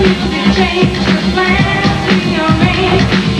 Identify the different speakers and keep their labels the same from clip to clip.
Speaker 1: Change the plans we arranged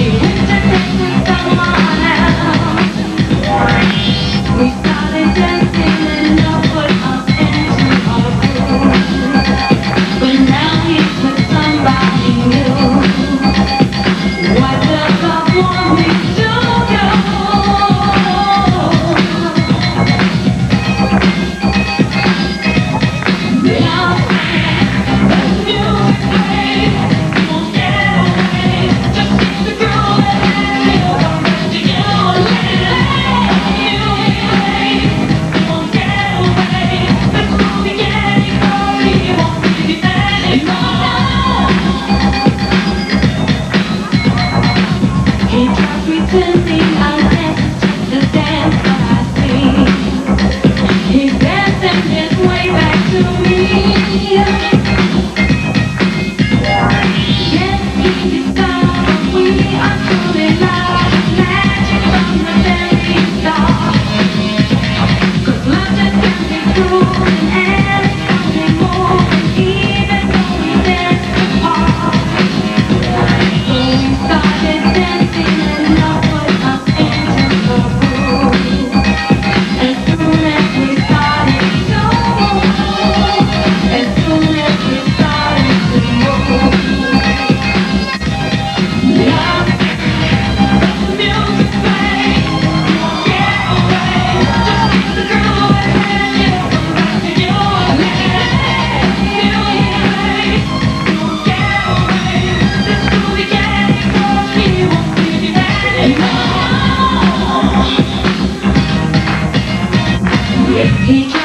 Speaker 1: Yeah.